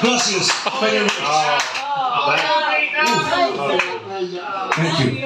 Gracias. Thank you.